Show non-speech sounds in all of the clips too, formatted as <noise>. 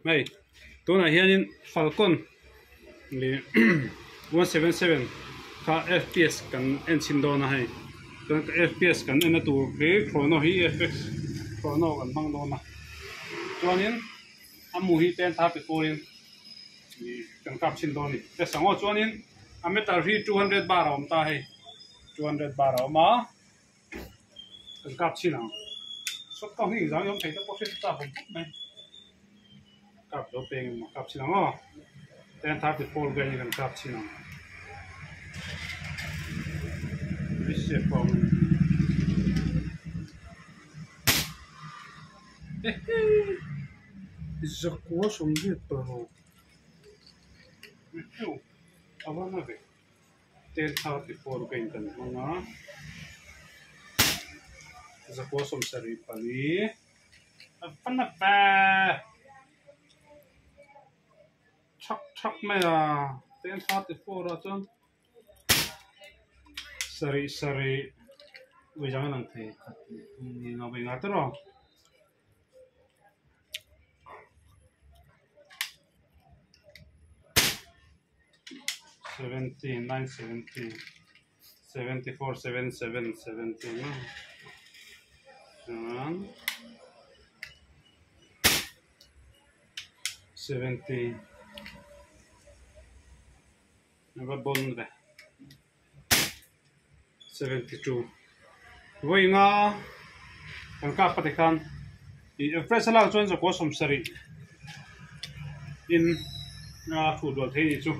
<clears throat> này tôi này hiện Falcon li 177 ka FPS kan en sin do na hai kan FPS kan en tu ke chrono hi FX chrono kan mang do na chuanin amu hi ten tha pe korin ni kan kap sin do ni te sango chuanin a metal hi 200 bar om ta hay, 200 bar om ma kan kap sin ang sot ka hi zang yom thei ta po se ta hom mày kap do peng ma kap sin ang o ten tha pe pol ga ni kan kap sin ang Visse på mig. Из-за кого он нет порог? Ну, а вона ви. Ten thirty four kain kan mga za ko som sari pali apa na pa Chuck chuck me ah. Ten forty four atun. Sari sari. Wejang nang te. Ni ngabe ngatero. Seventeen, nine seventeen, seventy four, seven seven, seventeen. Seventeen. Seventy never bond there 72 voi nga kan ka pati khan i fresh la chuan zo ko som sari in nga football thei ni chu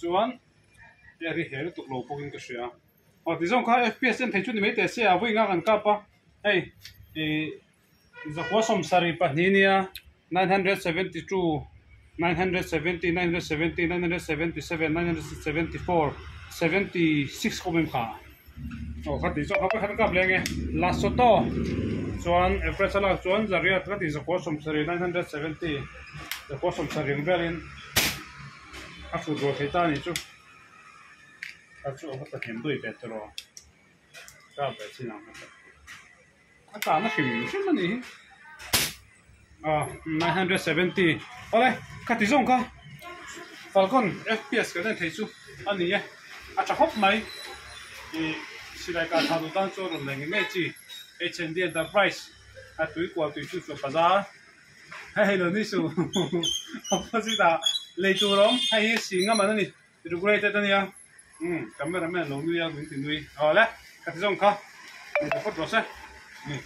chuan ya ri her tuk lo pokin ka shia o ti zong kha fps en thei chu ni me te se a voi nga kan ka pa ei e zo kosom sari pa ni nia 972 970, 970, 977, 974, 76 ko mim kha. O oh, kha ti so kha khan ka so to. Chuan average la chuan zaria kha ti so ko som 970. The ko som sari ngalin. A fu do khe tani chu. A chu kha ta kem dui betro. Ka be sinam. Ah, nó 970 Ole, cắt khát tí dùng Falcon FPS cái này thấy chú anh nhỉ à chắc hốc mấy sila ka thadu tan cho ron leng nge chi. HND Enterprise. A tui kwa tui chu chu baza. Hai lo ni su <laughs> opposite le tu rom. Hai si nga ma ni. Regulated ni ya. Um camera man lo ni ya ni ti nui. Ole ka ti jong ka? Ni ko do se. Ni.